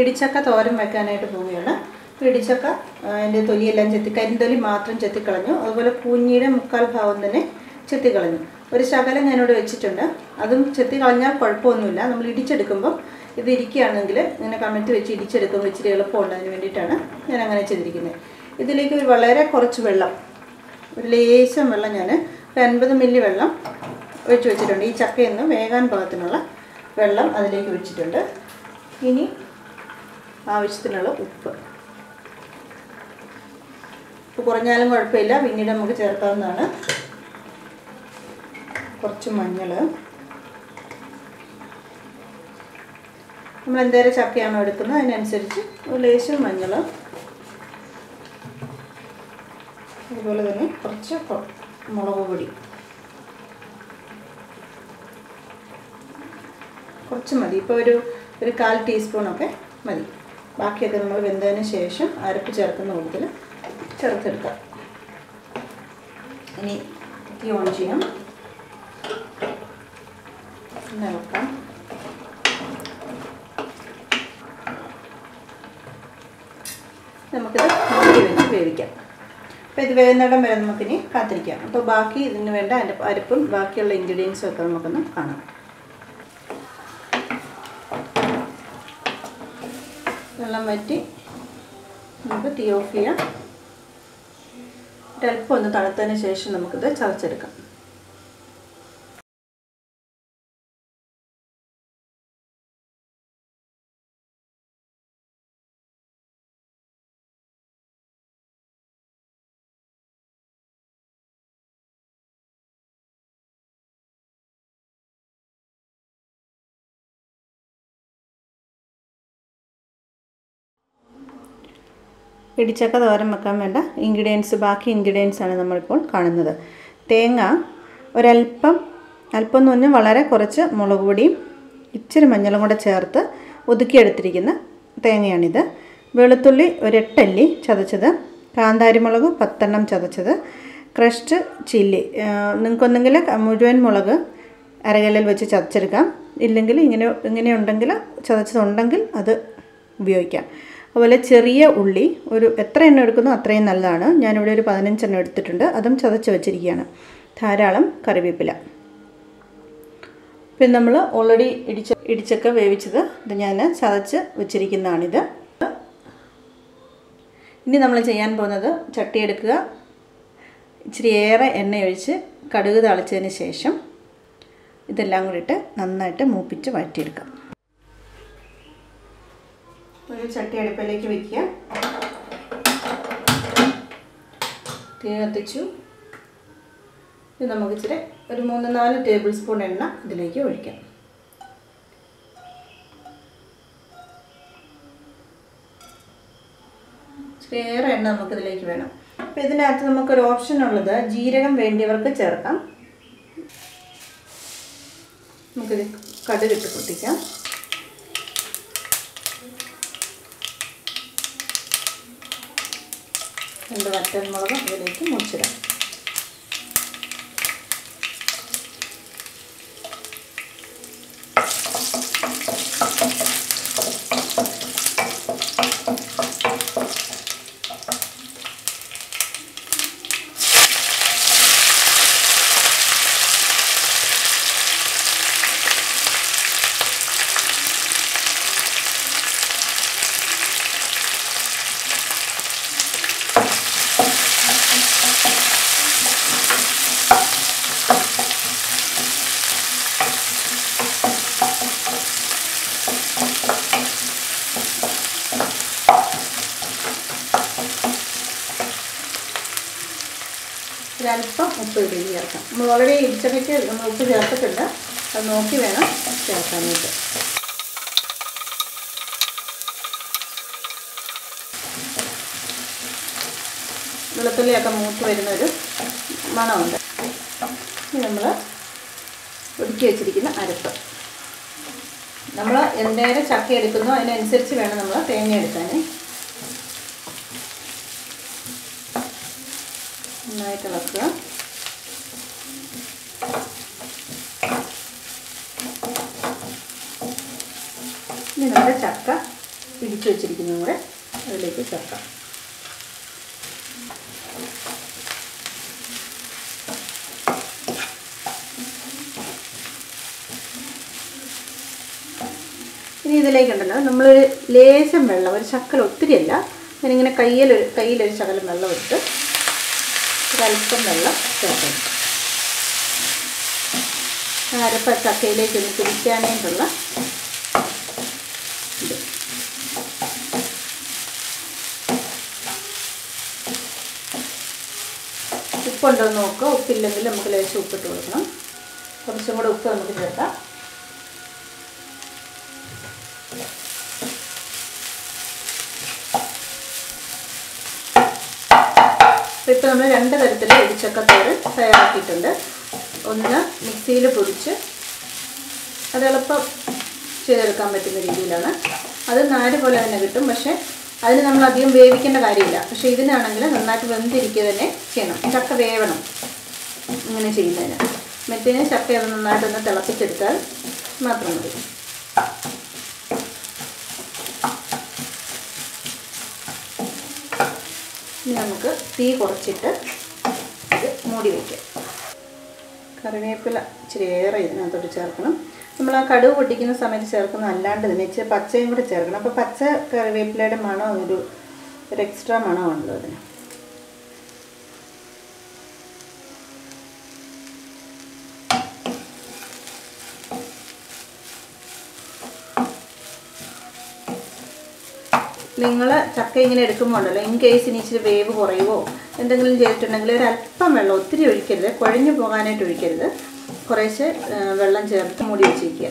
ഇടിച്ചക്ക തോരൻ വെക്കാനായിട്ട് പോവുകയാണ്. ഇടിച്ചക്ക അതിന്റെ തൊലിയെല്ലാം ചെത്തി കരിന്തൊലി മാത്രം ചെത്തിക്കളഞ്ഞു അതുപോലെ കൂഞ്ഞിയുടെ മുക്കാൽ ഭാഗം തന്നെ ചെത്തിക്കളഞ്ഞു ഒരു ശകലം ഞാനിവിടെ വെച്ചിട്ടുണ്ട്. അതും ചെത്തി കളഞ്ഞാൽ കുഴപ്പമൊന്നുമില്ല. നമ്മൾ ഇടിച്ചെടുക്കുമ്പോൾ ഇത് ഇരിക്കുകയാണെങ്കിൽ ഇങ്ങനെ കമഴ്ത്തി വെച്ച് ഇടിച്ചെടുക്കുമ്പോൾ ഇച്ചിരി എളുപ്പമുണ്ട് അതിന് വേണ്ടിയിട്ടാണ് ഞാൻ അങ്ങനെ ചെയ്തിരിക്കുന്നത്. ഇതിലേക്ക് ഒരു വളരെ കുറച്ച് വെള്ളം ഒരു ലേശം വെള്ളം ഞാൻ ഒരു അൻപത് മില്ലി വെള്ളം ഒഴിച്ച് വെച്ചിട്ടുണ്ട്. ഈ ചക്കയിൽ വേഗാൻ പാകത്തിനുള്ള വെള്ളം അതിലേക്ക് ഒഴിച്ചിട്ടുണ്ട് ഇനി ആവശ്യത്തിനുള്ള ഉപ്പ്. ഉപ്പ് കുറഞ്ഞാലും കുഴപ്പമില്ല. പിന്നീട് നമുക്ക് ചേർക്കാവുന്നതാണ് കുറച്ച് മഞ്ഞൾ നമ്മൾ എന്തേരം ചക്കയാണോ എടുക്കുന്നത് അതിനനുസരിച്ച് ലേശം മഞ്ഞൾ അതുപോലെ തന്നെ കുറച്ച് മുളക് പൊടി. കുറച്ച് മതി. ഇപ്പോൾ ഒരു ഒരു കാൽ ടീസ്പൂണൊക്കെ മതി. ബാക്കിയൊക്കെ നമ്മൾ വെന്തതിന് ശേഷം അരപ്പ് ചേർക്കുന്ന കൂട്ടത്തിൽ ചേർത്തെടുക്കാം ഇനി തീ ഓൺ ചെയ്യാം. നിറക്കാം നമുക്കിത് മൂടി വെച്ച് വേവിക്കാം. അപ്പോൾ ഇത് വേവുന്നിടം വരെ നമുക്കിനി കാത്തിരിക്കാം. അപ്പോൾ ബാക്കി ഇതിന് വേണ്ട അരപ്പും ബാക്കിയുള്ള ഇൻഗ്രീഡിയൻസും ഒക്കെ നമുക്കൊന്ന് കാണാം. വെള്ളം വറ്റി നമുക്ക് തീ ഓഫ് ചെയ്യാം. ഒരല്പം ഒന്ന് തണുത്തതിന് ശേഷം നമുക്കിത് ചതച്ചെടുക്കാം. ഇടിച്ചക്ക തോരൻ വെക്കാൻ വേണ്ട ഇൻഗ്രീഡിയൻസ് ബാക്കി ഇൻഗ്രീഡിയൻസ് ആണ് നമ്മളിപ്പോൾ കാണുന്നത്. തേങ്ങ ഒരല്പം അല്പം എന്ന് പറഞ്ഞാൽ വളരെ കുറച്ച് മുളക് പൊടിയും ഇച്ചിരി മഞ്ഞളും കൂടെ ചേർത്ത് ഒതുക്കിയെടുത്തിരിക്കുന്ന തേങ്ങയാണിത്. വെളുത്തുള്ളി ഒരെട്ടല്ലി ചതച്ചത് കാന്താരിമുളക് പത്തെണ്ണം ചതച്ചത് ക്രഷ്ഡ് ചില്ലി നിങ്ങൾക്കൊന്നെങ്കിൽ മുഴുവൻ മുളക് അരകല്ലിൽ വെച്ച് ചതച്ചെടുക്കാം. ഇല്ലെങ്കിൽ ഇങ്ങനെ ഇങ്ങനെ ഉണ്ടെങ്കിൽ ചതച്ചതുണ്ടെങ്കിൽ അത് ഉപയോഗിക്കാം. അതുപോലെ ചെറിയ ഉള്ളി ഒരു എത്ര എണ്ണം എടുക്കുന്നോ അത്രയും നല്ലതാണ്. ഞാനിവിടെ ഒരു പതിനഞ്ചെണ്ണം എടുത്തിട്ടുണ്ട്. അതും ചതച്ച് വെച്ചിരിക്കുകയാണ്. ധാരാളം കറിവേപ്പില. പിന്നെ നമ്മൾ ഓൾറെഡി ഇടിച്ച ഇടിച്ചൊക്കെ വേവിച്ചത് ഇത് ഞാൻ ചതച്ച് വെച്ചിരിക്കുന്നതാണിത്. ഇനി നമ്മൾ ചെയ്യാൻ പോകുന്നത് ചട്ടി എടുക്കുക. ഇച്ചിരി ഏറെ എണ്ണയൊഴിച്ച് കടുക് തളിച്ചതിന് ശേഷം ഇതെല്ലാം കൂടിയിട്ട് നന്നായിട്ട് മൂപ്പിച്ച് വഴറ്റിയെടുക്കാം. ഒരു ചട്ടി അടുപ്പിലേക്ക് വെക്കുക. തീ കത്തിച്ചു. ഇത് നമുക്ക് ഇച്ചിരി ഒരു മൂന്ന് നാല് ടേബിൾ സ്പൂൺ എണ്ണ ഇതിലേക്ക് ഒഴിക്കാം. ഏറെ എണ്ണ നമുക്കിതിലേക്ക് വേണം. അപ്പം ഇതിനകത്ത് നമുക്കൊരു ഓപ്ഷൻ ഉള്ളത് ജീരകം വേണ്ടിയവർക്ക് ചേർക്കാം. നമുക്കിത് കടുകിട്ട് പൊട്ടിക്കാം. രണ്ട് വറ്റൻമുളകും ഇതിലേക്ക് മുറിച്ചിടാം. ഒരല്പം ഉപ്പ് ഇതിലേക്ക് ചേർക്കാം. നമ്മൾ ഓൾറെഡി ഇടിച്ചക്കയ്ക്ക് നമ്മൾ ഉപ്പ് ചേർത്തിട്ടുണ്ട്. അത് നോക്കി വേണം ചേർക്കാനായിട്ട്. വെളുത്തുള്ളിയൊക്കെ മൂത്ത് വരുന്നൊരു മണമുണ്ട്. നമ്മൾ ഒതുക്കി വെച്ചിരിക്കുന്ന അരപ്പ്. നമ്മൾ എന്തേരം ചക്ക എടുക്കുന്നോ അതിനനുസരിച്ച് വേണം നമ്മൾ തേങ്ങ എടുക്കാൻ നന്നായിട്ട് ഇളക്കുക ഇനി നമ്മുടെ ചക്ക പിടിച്ചു വെച്ചിരിക്കുന്ന കൂടെ. അതിലേക്ക് ചേർക്കാം. ഇനി ഇതിലേക്കുണ്ടല്ലോ. നമ്മൾ ലേശം വെള്ളം ഒരു ശക്കലം ഒത്തിരിയല്ല. ഞാനിങ്ങനെ കയ്യിലൊരു കയ്യിലൊരു ശകലം വെള്ളം എടുത്ത് ഒരല്പം വെള്ളം ചേർക്കണം. അരപ്പ ചക്കയിലേക്ക് ഒന്ന് പിടിക്കാനായിട്ടുള്ള ഉപ്പുണ്ടോ എന്ന് നോക്കുക ഉപ്പില്ലെങ്കിൽ നമുക്ക് ലേശം ഉപ്പിട്ട് കൊടുക്കണം. കുറച്ചും കൂടെ ഉപ്പ് നമുക്ക് ചേർക്കാം. ഇപ്പോൾ നമ്മൾ രണ്ട് തരത്തിൽ ഇടിച്ചക്കത്തോറ് തയ്യാറാക്കിയിട്ടുണ്ട്. ഒന്ന് മിക്സിയിൽ പൊടിച്ച് അത് എളുപ്പം ചെയ്തെടുക്കാൻ പറ്റുന്ന രീതിയിലാണ്. അത് നാല് പോലെ തന്നെ കിട്ടും. പക്ഷേ അതിന് നമ്മൾ അധികം വേവിക്കേണ്ട കാര്യമില്ല. പക്ഷേ ഇതിനാണെങ്കിൽ നന്നായിട്ട് വെന്തിരിക്കുക തന്നെ ചെയ്യണം. ചക്ക വേവണം ഇങ്ങനെ ചെയ്യുന്നതിന്. മറ്റേ ചക്ക നന്നായിട്ടൊന്ന് തിളപ്പിച്ചെടുത്താൽ മാത്രം മതി. ഇനി നമുക്ക് തീ കുറച്ചിട്ട് ഇത് മൂടി വയ്ക്കാം കറിവേപ്പില ഇച്ചിരി ഏറെ ഇതിനകത്തോട്ട് ചേർക്കണം. നമ്മൾ ആ കടുവ് പൊട്ടിക്കുന്ന സമയത്ത് ചേർക്കുന്ന അല്ലാണ്ട് തന്നെ ഇച്ചിരി പച്ചയും കൂടെ ചേർക്കണം. അപ്പോൾ പച്ച കറിവേപ്പിലയുടെ മണം ഒരു ഒരു എക്സ്ട്രാ മണമാണല്ലോ അതിന്. നിങ്ങൾ ചക്ക ഇങ്ങനെ എടുക്കുമ്പോൾ ഉണ്ടല്ലോ ഇൻ കേസ് ഇനി ഇച്ചിരി വേവ് കുറയുമോ എന്തെങ്കിലും ചെയ്തിട്ടുണ്ടെങ്കിൽ ഒരു അല്പം വെള്ളം ഒത്തിരി ഒഴിക്കരുത് കുഴഞ്ഞു പോകാനായിട്ട് ഒഴിക്കരുത്. കുറേശ്ശെ വെള്ളം ചേർത്ത് മൂടി വെച്ചിരിക്കുക.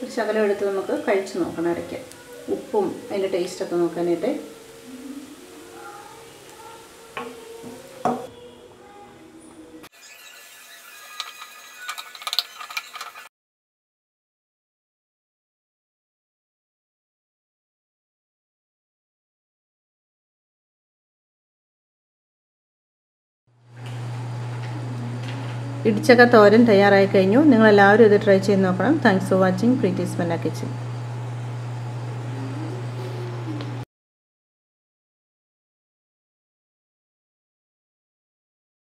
ഒരു ശകലം എടുത്ത് നമുക്ക് കഴിച്ച് നോക്കണം ഇടയ്ക്ക്. ഉപ്പും അതിന്റെ ടേസ്റ്റൊക്കെ നോക്കാനായിട്ട്. ഇടിച്ചക്ക തോരൻ തയ്യാറായി കഴിഞ്ഞു. നിങ്ങളെല്ലാവരും ഇത് ട്രൈ ചെയ്ത് നോക്കണം. താങ്ക്സ് ഫോർ വാച്ചിങ് പ്രീറ്റീസ് മല്ല കിച്ചൻ